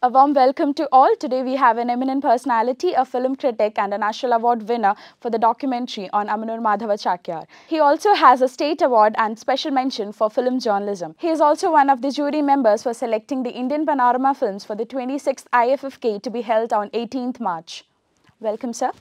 A warm welcome to all. Today we have an eminent personality, a film critic and a National Award winner for the documentary on Ammannur Madhava Chakyar. He also has a state award and special mention for film journalism. He is also one of the jury members for selecting the Indian Panorama films for the 26th IFFK to be held on 18th March. Welcome, sir.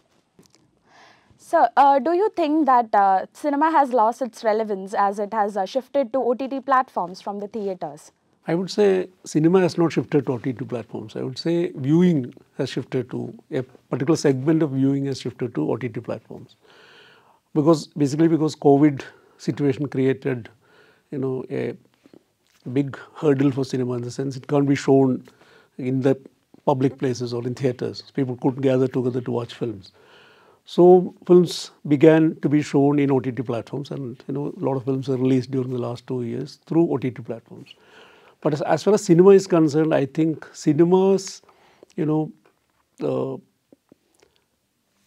Sir, uh, do you think that uh, cinema has lost its relevance as it has uh, shifted to OTT platforms from the theatres? I would say cinema has not shifted to OTT platforms. I would say viewing has shifted to a particular segment of viewing has shifted to OTT platforms. Because basically because COVID situation created, you know, a big hurdle for cinema in the sense it can't be shown in the public places or in theaters. People couldn't gather together to watch films. So films began to be shown in OTT platforms, and you know a lot of films were released during the last two years through OTT platforms. But as, as far as cinema is concerned, I think cinema's, you know, uh,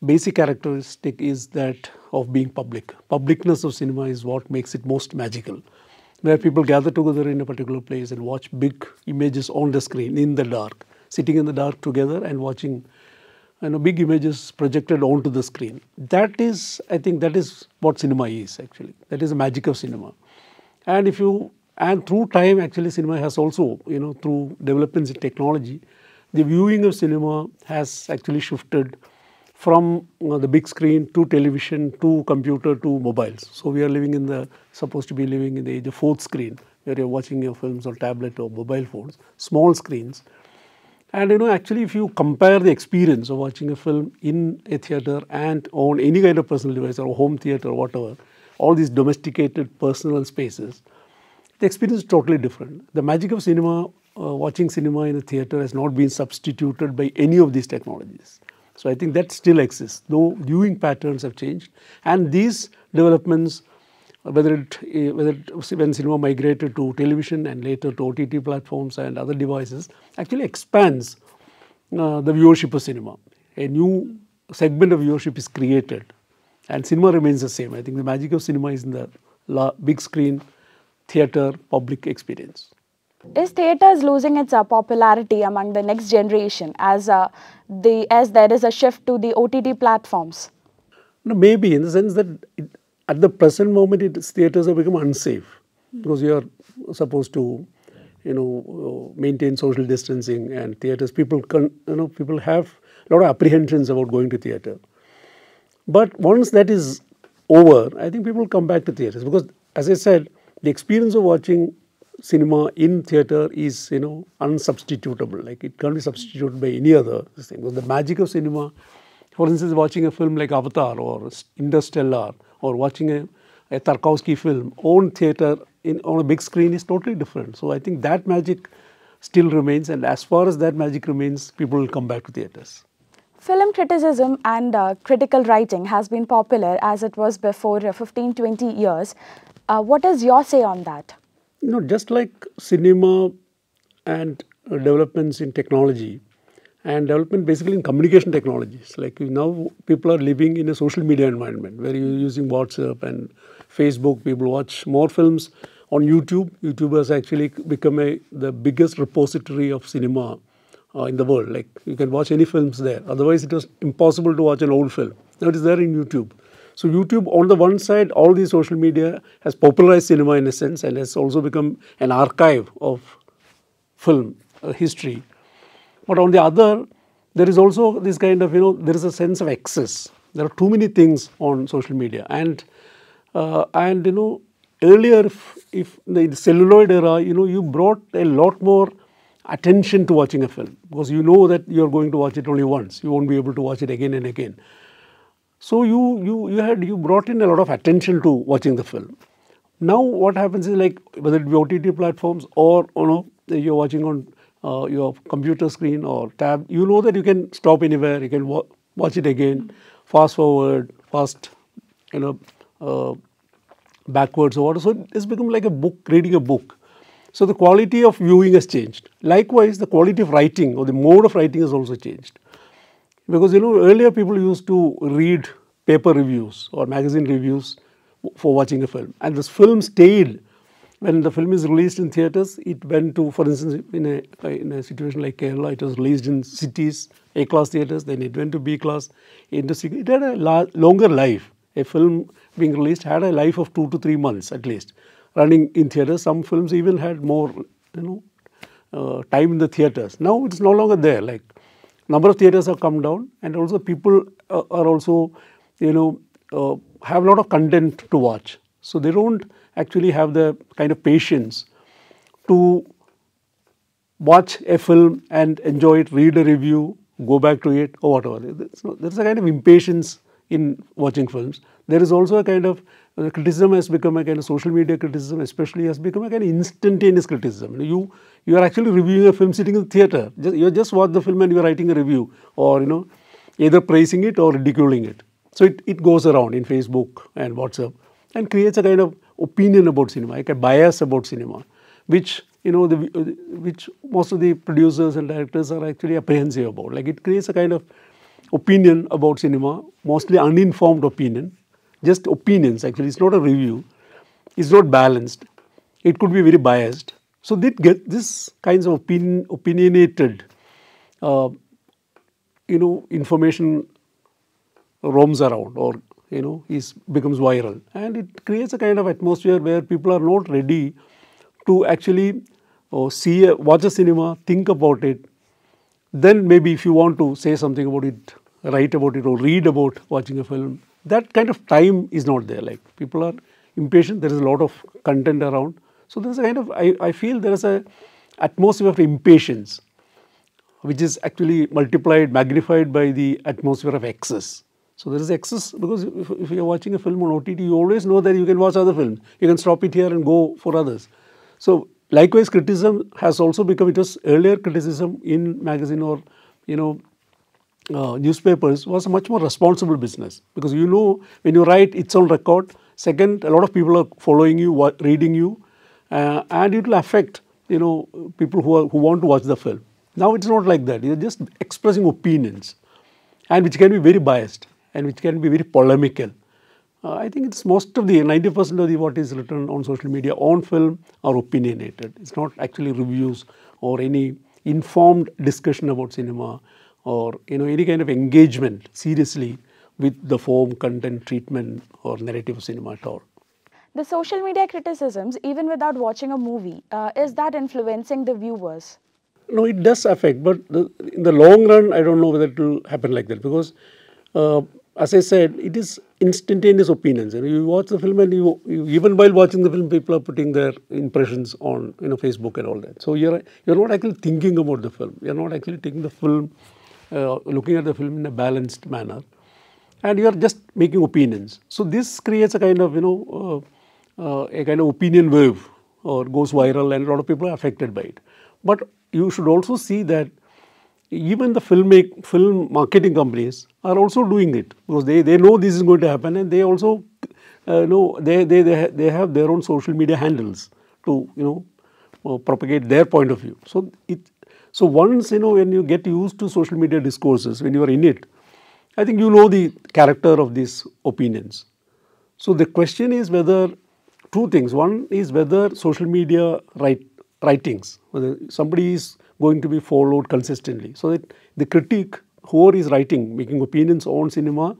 basic characteristic is that of being public. Publicness of cinema is what makes it most magical, where people gather together in a particular place and watch big images on the screen in the dark, sitting in the dark together and watching you know, big images projected onto the screen. That is, I think, that is what cinema is actually. That is the magic of cinema. And if you and through time, actually, cinema has also, you know, through developments in technology, the viewing of cinema has actually shifted from uh, the big screen to television to computer to mobiles. So we are living in the supposed to be living in the age of fourth screen, where you're watching your films on tablet or mobile phones, small screens. And you know, actually, if you compare the experience of watching a film in a theater and on any kind of personal device or home theater or whatever, all these domesticated personal spaces, the experience is totally different. The magic of cinema, uh, watching cinema in a theater has not been substituted by any of these technologies. So I think that still exists, though viewing patterns have changed. And these developments, whether it, uh, whether it, when cinema migrated to television and later to OTT platforms and other devices, actually expands uh, the viewership of cinema. A new segment of viewership is created, and cinema remains the same. I think the magic of cinema is in the big screen, theatre public experience. Is theatres losing its uh, popularity among the next generation as uh, the as there is a shift to the OTT platforms? No, maybe in the sense that it, at the present moment, it, theatres have become unsafe because you are supposed to, you know, maintain social distancing and theatres. People, can, you know, people have a lot of apprehensions about going to theatre. But once that is over, I think people will come back to theatres because, as I said, the experience of watching cinema in theater is you know unsubstitutable. Like it can't be substituted by any other thing. The magic of cinema for instance watching a film like avatar or interstellar or watching a, a tarkovsky film on theater in on a big screen is totally different. So i think that magic still remains. And as far as that magic remains people will come back to theaters. Film criticism and uh, critical writing has been popular as it was before uh, 15 20 years. Uh, what is your say on that? You know, just like cinema and developments in technology and development basically in communication technologies. Like now, people are living in a social media environment where you're using WhatsApp and Facebook. People watch more films on YouTube. YouTube has actually become a, the biggest repository of cinema uh, in the world. Like you can watch any films there. Otherwise, it was impossible to watch an old film. Now it is there in YouTube. So YouTube, on the one side, all the social media has popularized cinema in a sense and has also become an archive of film uh, history. But on the other, there is also this kind of, you know, there is a sense of excess. There are too many things on social media. And, uh, and you know, earlier, if, if the celluloid era, you know, you brought a lot more attention to watching a film because you know that you're going to watch it only once. You won't be able to watch it again and again. So you, you, you had you brought in a lot of attention to watching the film. Now what happens is like whether it be OTT platforms or you know you're watching on uh, your computer screen or tab, you know that you can stop anywhere, you can wa watch it again, fast forward, fast, you know, uh, backwards or whatever. So it's become like a book, reading a book. So the quality of viewing has changed. Likewise, the quality of writing or the mode of writing has also changed. Because you know earlier people used to read paper reviews or magazine reviews for watching a film and this film stayed when the film is released in theaters, it went to, for instance, in a, in a situation like Kerala, it was released in cities, A-class theaters, then it went to B-class. It had a longer life. A film being released had a life of two to three months at least, running in theaters. Some films even had more, you know, uh, time in the theaters. Now it's no longer there. Like number of theaters have come down, and also people uh, are also, you know, uh, have a lot of content to watch. So they don't actually have the kind of patience to watch a film and enjoy it, read a review, go back to it, or whatever. There's, no, there's a kind of impatience in watching films. There is also a kind of uh, criticism has become a kind of social media criticism, especially has become a kind of instantaneous criticism. You you are actually reviewing a film sitting in the theater. Just, you just watch the film and you are writing a review, or you know, either praising it or ridiculing it. So it, it goes around in Facebook and WhatsApp and creates a kind of opinion about cinema, like a bias about cinema, which you know the, which most of the producers and directors are actually apprehensive about. Like it creates a kind of opinion about cinema, mostly uninformed opinion, just opinions. Actually, it's not a review. It's not balanced. It could be very biased. So they get this kinds of opinion, opinionated, uh, you know, information roams around or you know is becomes viral and it creates a kind of atmosphere where people are not ready to actually uh, see a, watch a cinema think about it then maybe if you want to say something about it write about it or read about watching a film that kind of time is not there like people are impatient there is a lot of content around so there is a kind of i, I feel there is a atmosphere of impatience which is actually multiplied magnified by the atmosphere of excess so there is excess because if, if you are watching a film on OTT, you always know that you can watch other films. You can stop it here and go for others. So likewise, criticism has also become. It was earlier criticism in magazine or you know uh, newspapers was a much more responsible business because you know when you write it's on record. Second, a lot of people are following you, reading you, uh, and it will affect you know people who are, who want to watch the film. Now it's not like that. You're just expressing opinions, and which can be very biased and which can be very polemical. Uh, I think it's most of the 90% of the what is written on social media on film are opinionated. It's not actually reviews or any informed discussion about cinema or you know any kind of engagement seriously with the form, content, treatment or narrative cinema at all. The social media criticisms, even without watching a movie, uh, is that influencing the viewers? No, it does affect, but the, in the long run, I don't know whether it will happen like that because uh, as I said, it is instantaneous opinions. You, know, you watch the film and you, you, even while watching the film, people are putting their impressions on you know Facebook and all that. So you're you're not actually thinking about the film. You're not actually taking the film, looking at the film in a balanced manner, and you are just making opinions. So this creates a kind of you know uh, uh, a kind of opinion wave or goes viral, and a lot of people are affected by it. But you should also see that even the film make, film marketing companies are also doing it because they, they know this is going to happen and they also uh, know they, they, they, they have their own social media handles to you know uh, propagate their point of view. So it so once you know when you get used to social media discourses when you are in it, I think you know the character of these opinions. So the question is whether two things. One is whether social media write, writings, whether somebody is going to be followed consistently. So that the critique, whoever is writing, making opinions on cinema,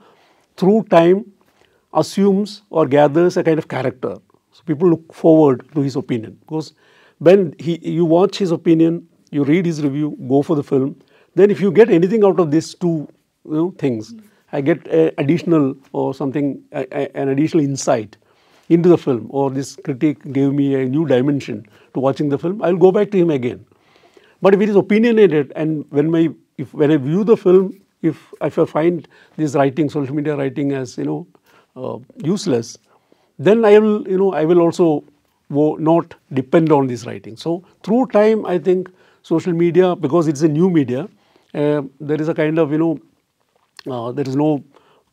through time assumes or gathers a kind of character. So people look forward to his opinion because when he, you watch his opinion, you read his review, go for the film. Then if you get anything out of these two you know, things, I get additional or something, an additional insight into the film or this critic gave me a new dimension to watching the film, I'll go back to him again. But if it is opinionated and when my if when I view the film, if if I find this writing, social media writing as you know uh, useless, then I will you know I will also not depend on this writing. So through time, I think social media because it's a new media, uh, there is a kind of you know uh, there is no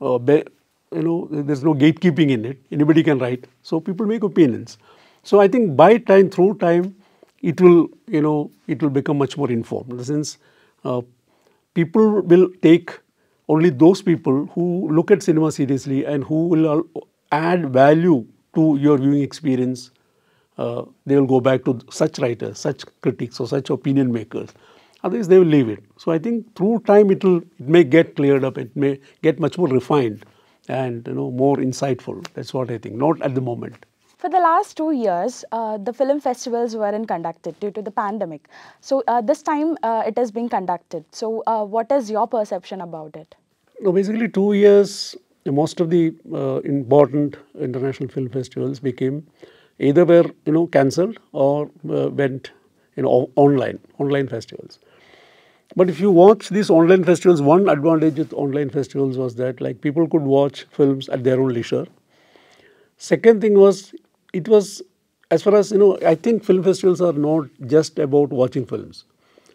uh, you know there's no gatekeeping in it. Anybody can write. So people make opinions. So I think by time through time it will, you know, it will become much more informed. In the sense, uh, people will take only those people who look at cinema seriously and who will add value to your viewing experience they will go back to such writers, such critics, or such opinion makers. Otherwise, they will leave it. So I think through time, it will it may get cleared up. It may get much more refined and you know more insightful. That's what I think. Not at the moment. For the last two years, uh, the film festivals weren't conducted due to the pandemic. So uh, this time uh, it is being conducted. So uh, what is your perception about it? No, basically two years. Most of the uh, important international film festivals became either were you know cancelled or uh, went you know online online festivals. But if you watch these online festivals, one advantage with online festivals was that like people could watch films at their own leisure. Second thing was it was as far as you know, I think film festivals are not just about watching films.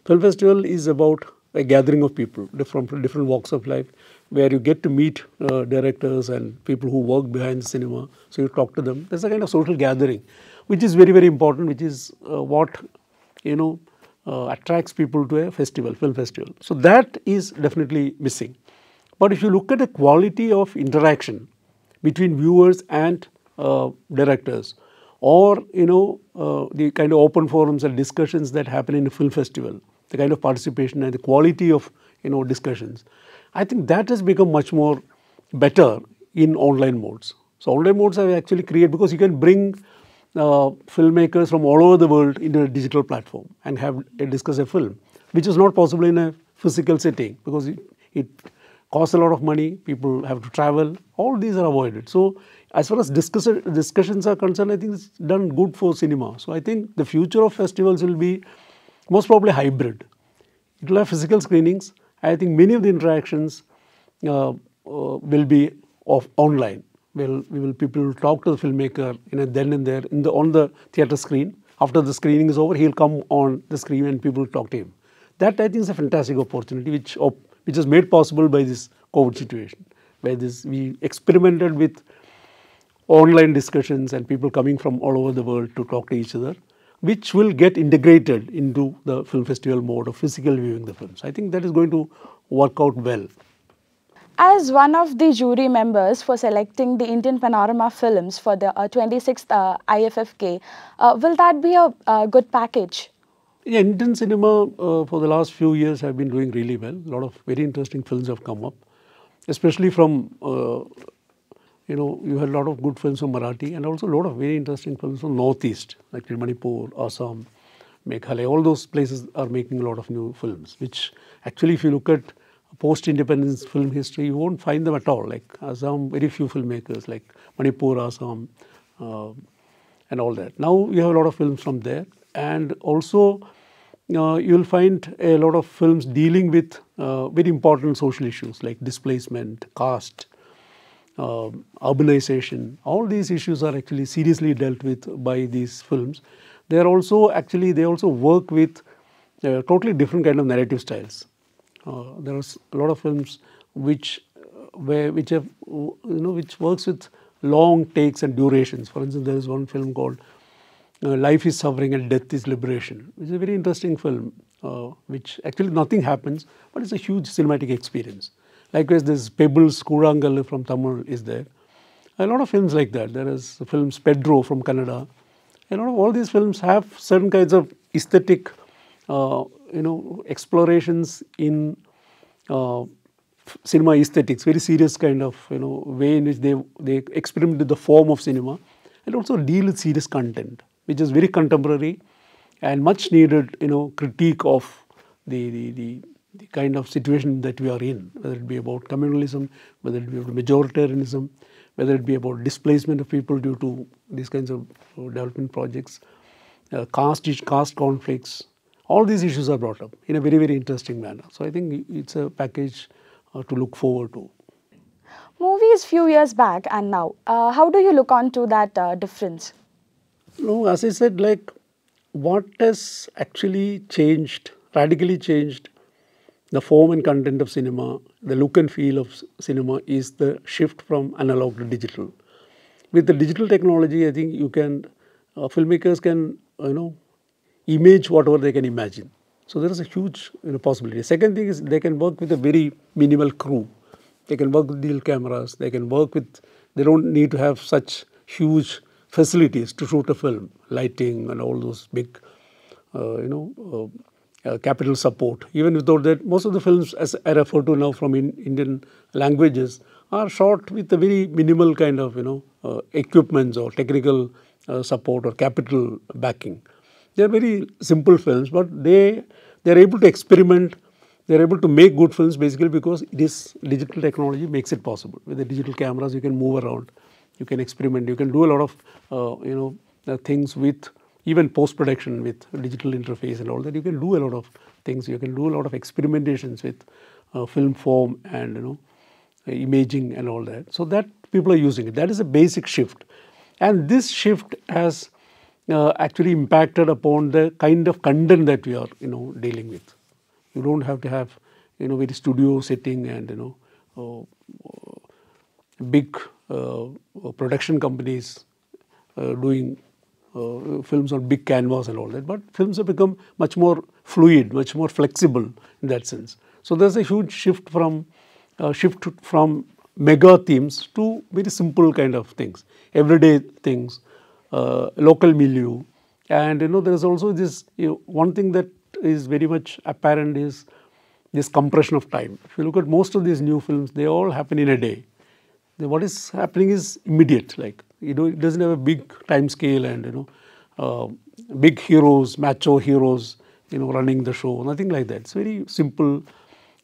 Film festival is about a gathering of people from different walks of life, where you get to meet uh, directors and people who work behind the cinema. So you talk to them. There's a kind of social gathering, which is very very important. Which is uh, what you know uh, attracts people to a festival, film festival. So that is definitely missing. But if you look at the quality of interaction between viewers and uh, directors, or you know uh, the kind of open forums and discussions that happen in a film festival, the kind of participation and the quality of you know discussions, I think that has become much more better in online modes. So online modes have actually created because you can bring uh, filmmakers from all over the world in a digital platform and have uh, discuss a film, which is not possible in a physical setting because it, it costs a lot of money. People have to travel. All these are avoided. So as far as discuss, discussions are concerned, I think it's done good for cinema. So I think the future of festivals will be most probably hybrid. It will have physical screenings. I think many of the interactions uh, uh, will be of online we will people will talk to the filmmaker you know then and there in the on the theater screen after the screening is over he'll come on the screen and people will talk to him that i think is a fantastic opportunity which which is made possible by this covid situation where this we experimented with online discussions and people coming from all over the world to talk to each other which will get integrated into the film festival mode of physical viewing the films i think that is going to work out well as one of the jury members for selecting the Indian Panorama films for the uh, 26th uh, IFFK, uh, will that be a, a, good package? Yeah, Indian cinema uh, for the last few years have been doing really well. A lot of very interesting films have come up, especially from, uh, you know, you had a lot of good films from Marathi and also a lot of very interesting films from Northeast, like Manipur, Assam, Meghalaya. All those places are making a lot of new films, which actually, if you look at post-independence film history, you won't find them at all. Like Assam, very few filmmakers like Manipur, Assam, uh, and all that. Now you have a lot of films from there, and also uh, you'll find a lot of films dealing with uh, very important social issues like displacement, caste, uh, urbanization. All these issues are actually seriously dealt with by these films. They are also actually they also work with uh, totally different kind of narrative styles. Uh, there are a lot of films which uh, where which have you know which works with long takes and durations. For instance, there is one film called uh, Life is Suffering and Death is Liberation, which is a very interesting film, uh, which actually nothing happens, but it's a huge cinematic experience. Likewise, this Pebbles Koozhangal from Tamil is there. A lot of films like that. There is films Pedro from Kannada. A lot of all these films have certain kinds of aesthetic uh, you know explorations in uh, cinema aesthetics, very serious kind of you know way in which they they experiment with the form of cinema, and also deal with serious content, which is very contemporary and much needed you know critique of the the, the the kind of situation that we are in, whether it be about communalism, whether it be about majoritarianism, whether it be about displacement of people due to these kinds of development projects, uh, caste, caste conflicts, all these issues are brought up in a very, very interesting manner. So I think it's a package uh, to look forward to. Movies few years back and now, uh, how do you look on to that uh, difference? No, as I said, like what has actually changed, radically changed the form and content of cinema, the look and feel of cinema is the shift from analog to digital. With the digital technology, I think you can, uh, filmmakers can, you know, image whatever they can imagine. So there is a huge you know, possibility. Second thing is they can work with a very minimal crew. They can work with digital cameras. They can work with. They don't need to have such huge facilities to shoot a film, lighting and all those big, uh, you know, uh, uh, capital support. Even without that, most of the films, as I refer to now from in Indian languages, are shot with a very minimal kind of, you know, uh, equipments or technical uh, support or capital backing. They are very simple films, but they they are able to experiment. They are able to make good films basically because this digital technology makes it possible. With the digital cameras, you can move around, you can experiment, you can do a lot of uh, you know uh, things with even post production with digital interface and all that. You can do a lot of things. You can do a lot of experimentations with uh, film form and you know imaging and all that. So that people are using it. That is a basic shift, and this shift has uh, actually impacted upon the kind of content that we are you know dealing with. You don't have to have you know very studio setting and you know uh, big uh, production companies uh, doing films on big canvas and all that. But films have become much more fluid, much more flexible in that sense. So there's a huge shift from uh, shift from mega themes to very simple kind of things, everyday things uh, local milieu. And you know, there is also this you know, one thing that is very much apparent is this compression of time. If you look at most of these new films, they all happen in a day. what is happening is immediate. Like you know, it doesn't have a big time scale and you know, uh, big heroes, macho heroes, you know, running the show. Nothing like that. It's very simple.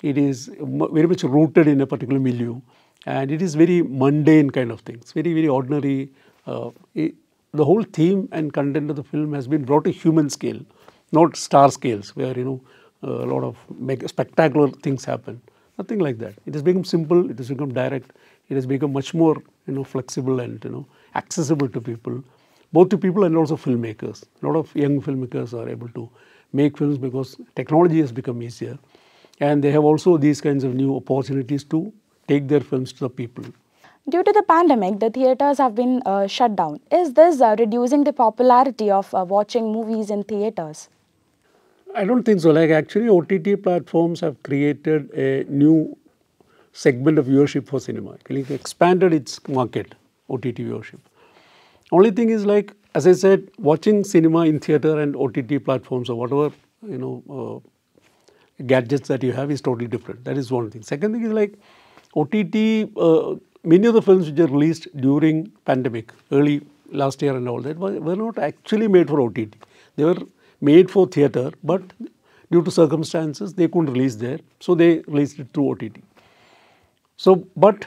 It is very much rooted in a particular milieu, and it is very mundane kind of thing. It's very very ordinary. Uh, it, the whole theme and content of the film has been brought to human scale, not star scales where you know a lot of spectacular things happen. Nothing like that. It has become simple. It has become direct. It has become much more you know flexible and you know accessible to people, both to people and also filmmakers. A lot of young filmmakers are able to make films because technology has become easier, and they have also these kinds of new opportunities to take their films to the people. Due to the pandemic, the theatres have been uh, shut down. Is this uh, reducing the popularity of uh, watching movies in theatres? I don't think so. Like actually, OTT platforms have created a new segment of viewership for cinema. It expanded its market, OTT viewership. Only thing is like, as I said, watching cinema in theatre and OTT platforms or whatever, you know, uh, gadgets that you have is totally different. That is one thing. Second thing is like, OTT uh, many of the films which are released during pandemic, early last year and all that, were, were not actually made for OTT. They were made for theatre, but due to circumstances, they couldn't release there, so they released it through OTT. So, but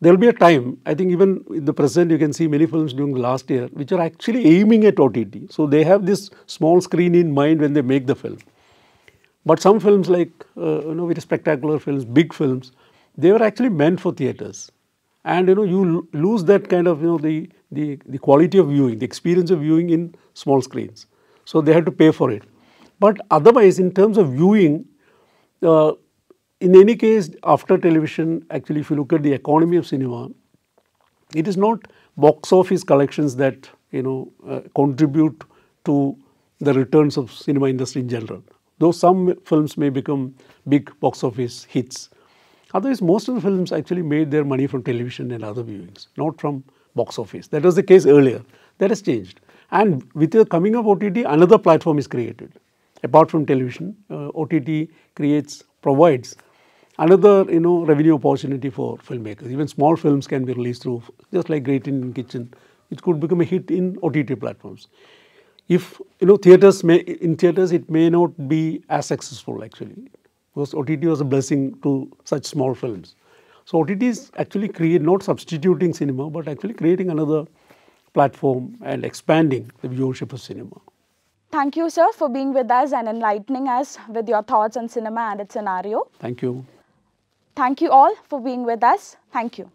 there will be a time, I think even in the present you can see many films during the last year which are actually aiming at OTT. So, they have this small screen in mind when they make the film. But some films like, uh, you know, very spectacular films, big films, they were actually meant for theatres and you know you lose that kind of you know the, the, the quality of viewing, the experience of viewing in small screens. So they had to pay for it. But otherwise in terms of viewing, uh, in any case after television actually if you look at the economy of cinema, it is not box office collections that you know uh, contribute to the returns of cinema industry in general. Though some films may become big box office hits, Otherwise, most of the films actually made their money from television and other viewings, not from box office. That was the case earlier. That has changed. And with the coming of OTT, another platform is created. Apart from television, uh, OTT creates, provides another you know revenue opportunity for filmmakers. Even small films can be released through, just like Great Indian Kitchen, it could become a hit in OTT platforms. If you know theaters may in theaters it may not be as successful actually because OTT was a blessing to such small films. So OTT is actually create not substituting cinema, but actually creating another platform and expanding the viewership of cinema. Thank you, sir, for being with us and enlightening us with your thoughts on cinema and its scenario. Thank you. Thank you all for being with us. Thank you.